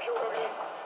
Bonjour, Bobby.